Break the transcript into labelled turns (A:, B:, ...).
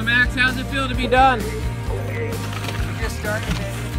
A: So Max, how's it feel to be done?
B: We just started it.